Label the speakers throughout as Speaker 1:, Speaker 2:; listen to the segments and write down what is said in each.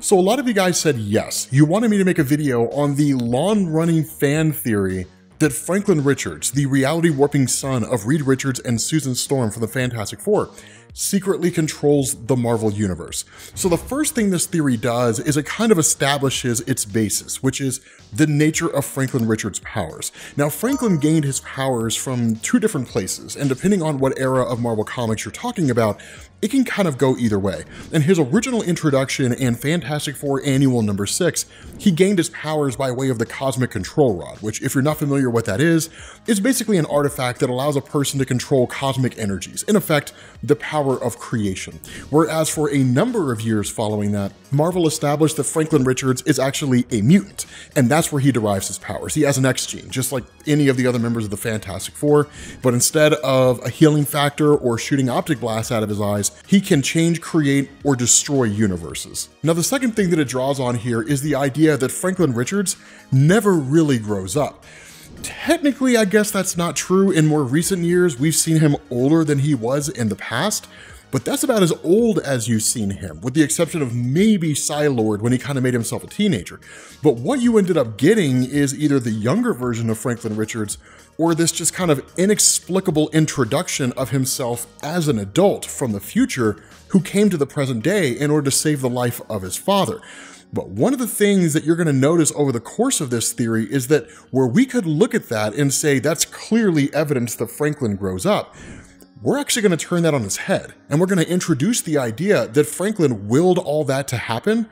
Speaker 1: So a lot of you guys said yes, you wanted me to make a video on the long-running fan theory that Franklin Richards, the reality warping son of Reed Richards and Susan Storm from the Fantastic Four, secretly controls the Marvel Universe. So the first thing this theory does is it kind of establishes its basis, which is the nature of Franklin Richards' powers. Now, Franklin gained his powers from two different places, and depending on what era of Marvel Comics you're talking about, it can kind of go either way. In his original introduction in Fantastic Four Annual number 6, he gained his powers by way of the Cosmic Control Rod, which if you're not familiar what that is, is basically an artifact that allows a person to control cosmic energies, in effect, the power of creation. Whereas for a number of years following that, Marvel established that Franklin Richards is actually a mutant, and that's where he derives his powers. He has an X gene, just like any of the other members of the Fantastic Four, but instead of a healing factor or shooting optic blasts out of his eyes, he can change, create, or destroy universes. Now, the second thing that it draws on here is the idea that Franklin Richards never really grows up. Technically, I guess that's not true. In more recent years, we've seen him older than he was in the past, but that's about as old as you've seen him, with the exception of maybe Psi-Lord when he kind of made himself a teenager. But what you ended up getting is either the younger version of Franklin Richards or this just kind of inexplicable introduction of himself as an adult from the future who came to the present day in order to save the life of his father. But one of the things that you're going to notice over the course of this theory is that where we could look at that and say that's clearly evidence that Franklin grows up, we're actually going to turn that on its head. And we're going to introduce the idea that Franklin willed all that to happen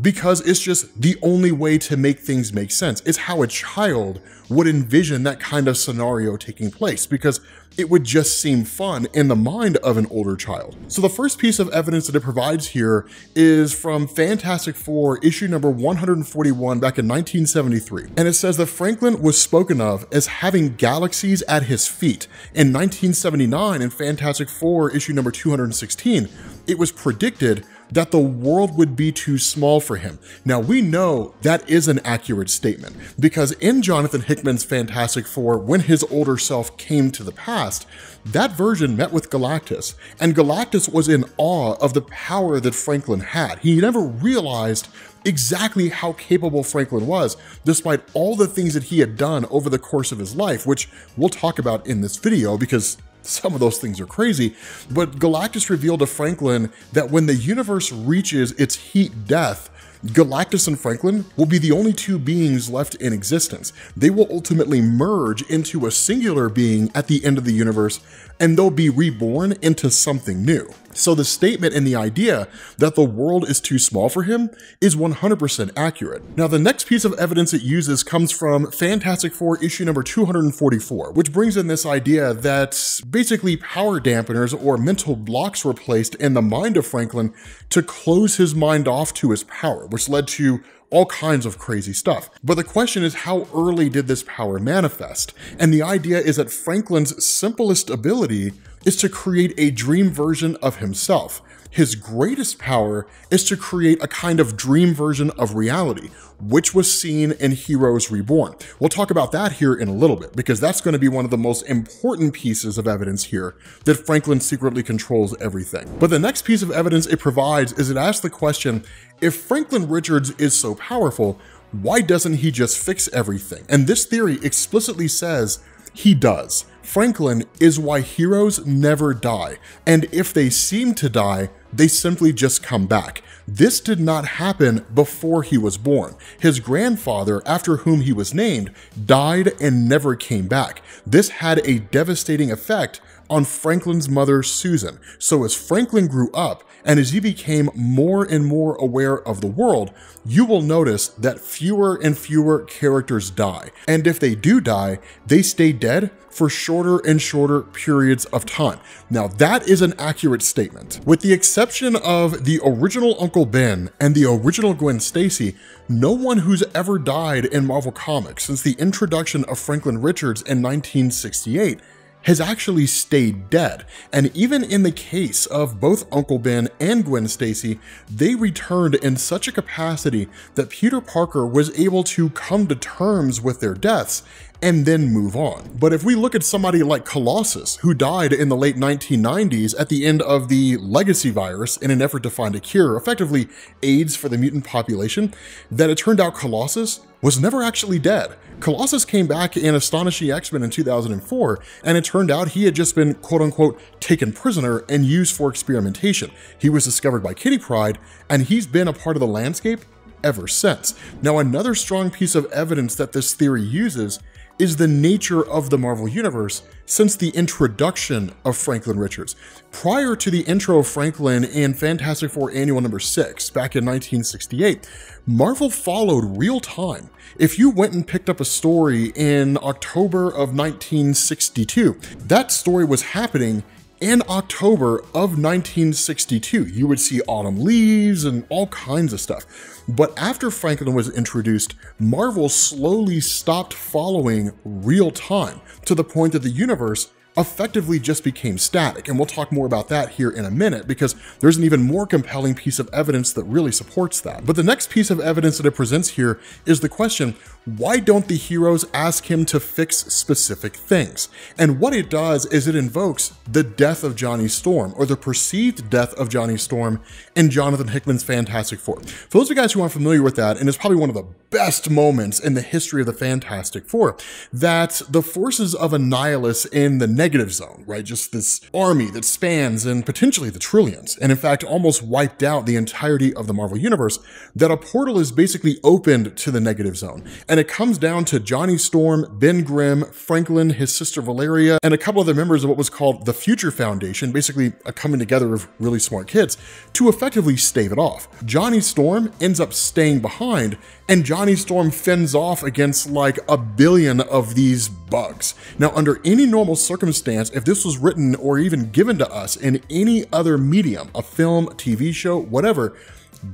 Speaker 1: because it's just the only way to make things make sense. It's how a child would envision that kind of scenario taking place because it would just seem fun in the mind of an older child. So the first piece of evidence that it provides here is from Fantastic Four issue number 141 back in 1973. And it says that Franklin was spoken of as having galaxies at his feet. In 1979 in Fantastic Four issue number 216, it was predicted that the world would be too small for him. Now, we know that is an accurate statement because in Jonathan Hickman's Fantastic Four, when his older self came to the past, that version met with Galactus, and Galactus was in awe of the power that Franklin had. He never realized exactly how capable Franklin was, despite all the things that he had done over the course of his life, which we'll talk about in this video because some of those things are crazy, but Galactus revealed to Franklin that when the universe reaches its heat death, Galactus and Franklin will be the only two beings left in existence. They will ultimately merge into a singular being at the end of the universe, and they'll be reborn into something new. So the statement and the idea that the world is too small for him is 100% accurate. Now the next piece of evidence it uses comes from Fantastic Four issue number 244, which brings in this idea that basically power dampeners or mental blocks were placed in the mind of Franklin to close his mind off to his power, which led to all kinds of crazy stuff. But the question is how early did this power manifest? And the idea is that Franklin's simplest ability is to create a dream version of himself. His greatest power is to create a kind of dream version of reality, which was seen in Heroes Reborn. We'll talk about that here in a little bit, because that's going to be one of the most important pieces of evidence here that Franklin secretly controls everything. But the next piece of evidence it provides is it asks the question, if Franklin Richards is so powerful, why doesn't he just fix everything? And this theory explicitly says he does. Franklin is why heroes never die, and if they seem to die, they simply just come back. This did not happen before he was born. His grandfather, after whom he was named, died and never came back. This had a devastating effect on Franklin's mother, Susan. So as Franklin grew up, and as he became more and more aware of the world, you will notice that fewer and fewer characters die. And if they do die, they stay dead for shorter and shorter periods of time. Now that is an accurate statement. With the exception of the original Uncle Ben and the original Gwen Stacy, no one who's ever died in Marvel Comics since the introduction of Franklin Richards in 1968 has actually stayed dead. And even in the case of both Uncle Ben and Gwen Stacy, they returned in such a capacity that Peter Parker was able to come to terms with their deaths and then move on. But if we look at somebody like Colossus, who died in the late 1990s at the end of the legacy virus in an effort to find a cure, effectively AIDS for the mutant population, that it turned out Colossus was never actually dead. Colossus came back in Astonishing X-Men in 2004, and it turned out he had just been quote unquote taken prisoner and used for experimentation. He was discovered by Kitty Pryde, and he's been a part of the landscape ever since. Now, another strong piece of evidence that this theory uses is the nature of the Marvel Universe since the introduction of Franklin Richards. Prior to the intro of Franklin in Fantastic Four Annual number 6 back in 1968, Marvel followed real time. If you went and picked up a story in October of 1962, that story was happening in October of 1962. You would see autumn leaves and all kinds of stuff. But after Franklin was introduced, Marvel slowly stopped following real time to the point that the universe effectively just became static. And we'll talk more about that here in a minute because there's an even more compelling piece of evidence that really supports that. But the next piece of evidence that it presents here is the question, why don't the heroes ask him to fix specific things? And what it does is it invokes the death of Johnny Storm or the perceived death of Johnny Storm in Jonathan Hickman's Fantastic Four. For those of you guys who aren't familiar with that, and it's probably one of the best moments in the history of the Fantastic Four, that the forces of Annihilus in the negative zone, right? Just this army that spans and potentially the trillions, and in fact almost wiped out the entirety of the Marvel Universe, that a portal is basically opened to the negative zone. And it comes down to Johnny Storm, Ben Grimm, Franklin, his sister Valeria, and a couple other members of what was called the Future Foundation, basically a coming together of really smart kids, to effectively stave it off. Johnny Storm ends up staying behind, and Johnny Storm fends off against like a billion of these bugs. Now, under any normal circumstance, if this was written or even given to us in any other medium, a film, TV show, whatever,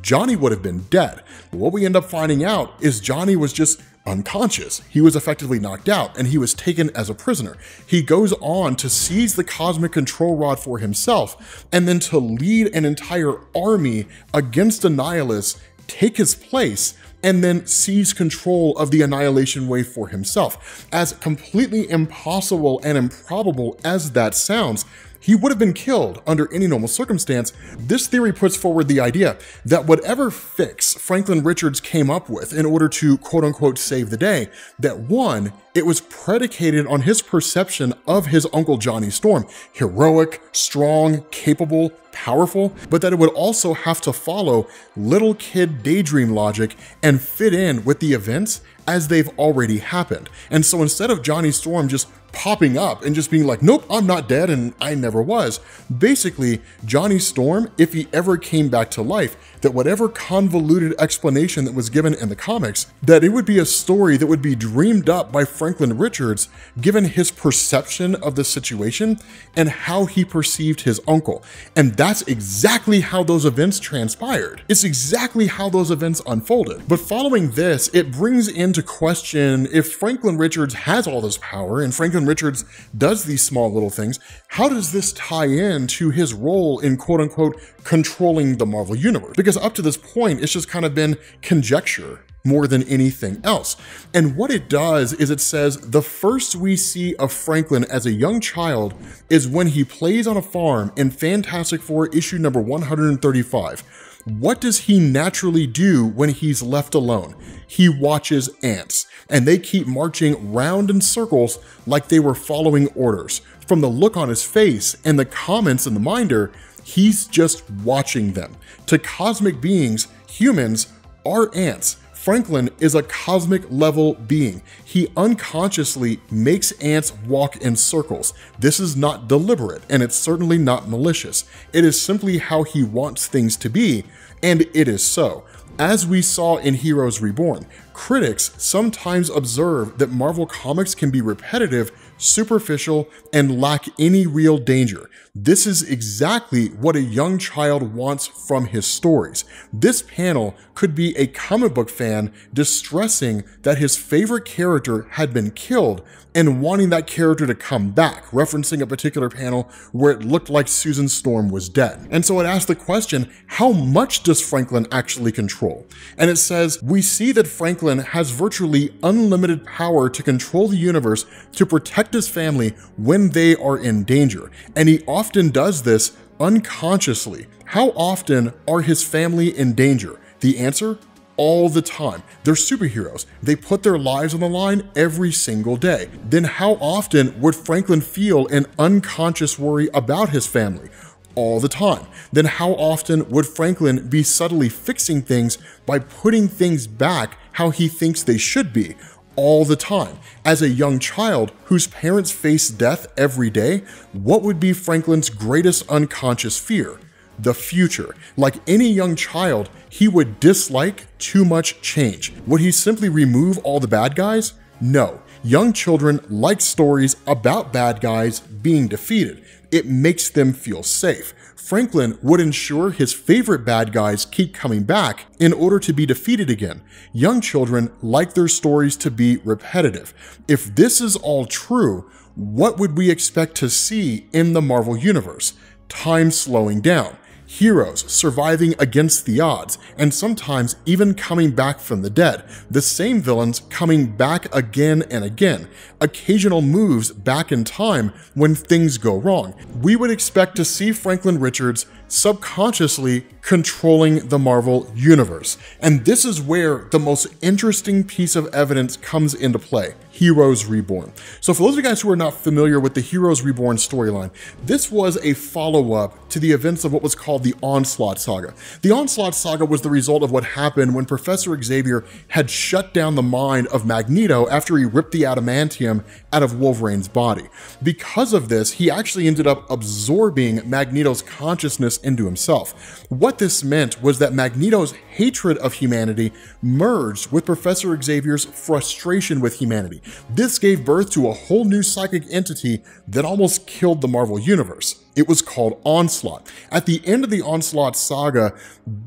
Speaker 1: Johnny would have been dead. But what we end up finding out is Johnny was just unconscious. He was effectively knocked out and he was taken as a prisoner. He goes on to seize the cosmic control rod for himself and then to lead an entire army against Annihilus, take his place, and then seize control of the Annihilation Wave for himself. As completely impossible and improbable as that sounds, he would have been killed under any normal circumstance. This theory puts forward the idea that whatever fix Franklin Richards came up with in order to quote unquote save the day, that one, it was predicated on his perception of his uncle Johnny Storm, heroic, strong, capable, powerful, but that it would also have to follow little kid daydream logic and fit in with the events as they've already happened. And so instead of Johnny Storm just popping up and just being like, nope, I'm not dead and I never was. Basically, Johnny Storm, if he ever came back to life, that whatever convoluted explanation that was given in the comics, that it would be a story that would be dreamed up by Franklin Richards given his perception of the situation and how he perceived his uncle. And that's exactly how those events transpired. It's exactly how those events unfolded. But following this, it brings into question if Franklin Richards has all this power and Franklin Richards does these small little things, how does this tie in to his role in quote unquote controlling the Marvel Universe? Because up to this point, it's just kind of been conjecture more than anything else. And what it does is it says the first we see of Franklin as a young child is when he plays on a farm in Fantastic Four issue number 135. What does he naturally do when he's left alone? He watches ants, and they keep marching round in circles like they were following orders. From the look on his face and the comments in the minder, he's just watching them. To cosmic beings, humans are ants. Franklin is a cosmic level being. He unconsciously makes ants walk in circles. This is not deliberate, and it's certainly not malicious. It is simply how he wants things to be, and it is so. As we saw in Heroes Reborn, critics sometimes observe that Marvel Comics can be repetitive superficial, and lack any real danger. This is exactly what a young child wants from his stories. This panel could be a comic book fan distressing that his favorite character had been killed and wanting that character to come back, referencing a particular panel where it looked like Susan Storm was dead. And so it asks the question, how much does Franklin actually control? And it says, we see that Franklin has virtually unlimited power to control the universe to protect his family when they are in danger. And he often does this unconsciously. How often are his family in danger? The answer, all the time. They're superheroes. They put their lives on the line every single day. Then how often would Franklin feel an unconscious worry about his family? All the time. Then how often would Franklin be subtly fixing things by putting things back how he thinks they should be? All the time. As a young child whose parents face death every day, what would be Franklin's greatest unconscious fear? the future. Like any young child, he would dislike too much change. Would he simply remove all the bad guys? No. Young children like stories about bad guys being defeated. It makes them feel safe. Franklin would ensure his favorite bad guys keep coming back in order to be defeated again. Young children like their stories to be repetitive. If this is all true, what would we expect to see in the Marvel Universe? Time slowing down heroes surviving against the odds, and sometimes even coming back from the dead, the same villains coming back again and again, occasional moves back in time when things go wrong. We would expect to see Franklin Richards subconsciously controlling the Marvel Universe. And this is where the most interesting piece of evidence comes into play. Heroes Reborn. So for those of you guys who are not familiar with the Heroes Reborn storyline, this was a follow-up to the events of what was called the Onslaught Saga. The Onslaught Saga was the result of what happened when Professor Xavier had shut down the mind of Magneto after he ripped the adamantium out of Wolverine's body. Because of this, he actually ended up absorbing Magneto's consciousness into himself. What this meant was that Magneto's hatred of humanity merged with Professor Xavier's frustration with humanity. This gave birth to a whole new psychic entity that almost killed the Marvel Universe. It was called Onslaught. At the end of the Onslaught saga,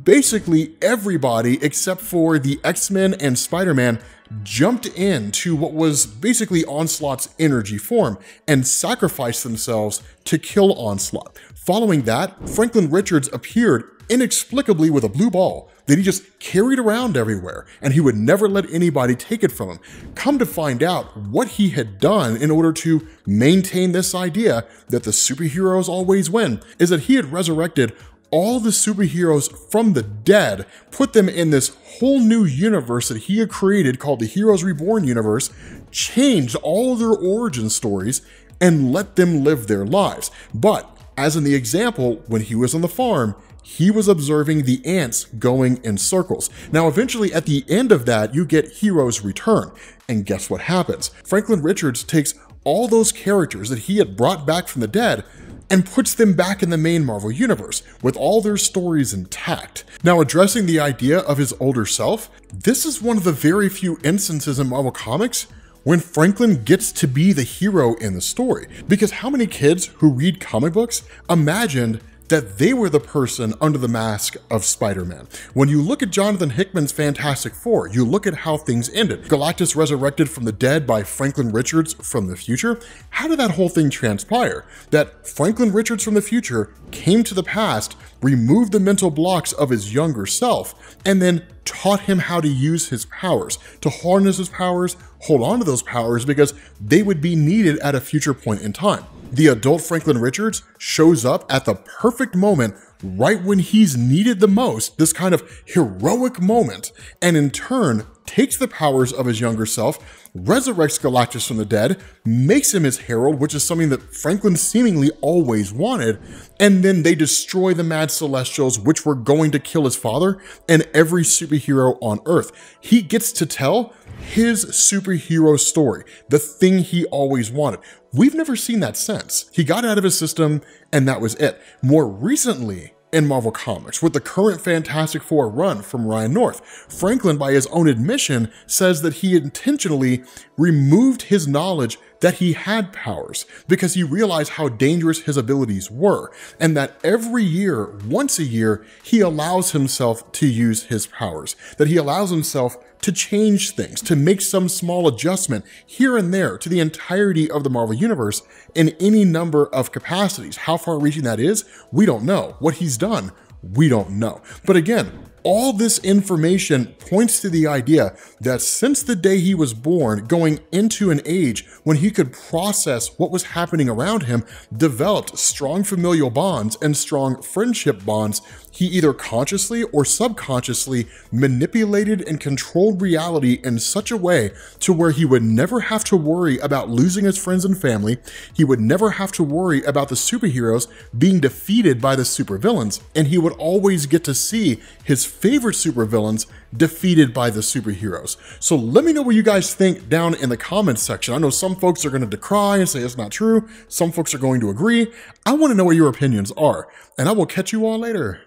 Speaker 1: basically everybody except for the X-Men and Spider-Man jumped into what was basically Onslaught's energy form and sacrificed themselves to kill Onslaught. Following that, Franklin Richards appeared inexplicably with a blue ball that he just carried around everywhere and he would never let anybody take it from him. Come to find out what he had done in order to maintain this idea that the superheroes always win is that he had resurrected all the superheroes from the dead, put them in this whole new universe that he had created called the Heroes Reborn universe, changed all their origin stories, and let them live their lives. But, as in the example, when he was on the farm, he was observing the ants going in circles. Now, eventually at the end of that, you get Heroes Return. And guess what happens? Franklin Richards takes all those characters that he had brought back from the dead and puts them back in the main Marvel Universe, with all their stories intact. Now, addressing the idea of his older self, this is one of the very few instances in Marvel Comics when Franklin gets to be the hero in the story. Because how many kids who read comic books imagined that they were the person under the mask of Spider-Man. When you look at Jonathan Hickman's Fantastic Four, you look at how things ended. Galactus resurrected from the dead by Franklin Richards from the future. How did that whole thing transpire? That Franklin Richards from the future came to the past, removed the mental blocks of his younger self, and then taught him how to use his powers, to harness his powers, hold on to those powers because they would be needed at a future point in time. The adult Franklin Richards shows up at the perfect moment right when he's needed the most, this kind of heroic moment, and in turn takes the powers of his younger self, resurrects Galactus from the dead, makes him his herald, which is something that Franklin seemingly always wanted, and then they destroy the Mad Celestials, which were going to kill his father and every superhero on Earth. He gets to tell his superhero story, the thing he always wanted. We've never seen that since. He got out of his system and that was it. More recently, in Marvel Comics, with the current Fantastic Four run from Ryan North. Franklin, by his own admission, says that he intentionally removed his knowledge that he had powers because he realized how dangerous his abilities were, and that every year, once a year, he allows himself to use his powers, that he allows himself to change things, to make some small adjustment here and there to the entirety of the Marvel Universe in any number of capacities. How far reaching that is, we don't know. What he's done, we don't know. But again, all this information points to the idea that since the day he was born, going into an age when he could process what was happening around him, developed strong familial bonds and strong friendship bonds he either consciously or subconsciously manipulated and controlled reality in such a way to where he would never have to worry about losing his friends and family, he would never have to worry about the superheroes being defeated by the supervillains, and he would always get to see his favorite supervillains defeated by the superheroes. So let me know what you guys think down in the comments section. I know some folks are going to decry and say it's not true. Some folks are going to agree. I want to know what your opinions are, and I will catch you all later.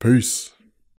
Speaker 1: Peace.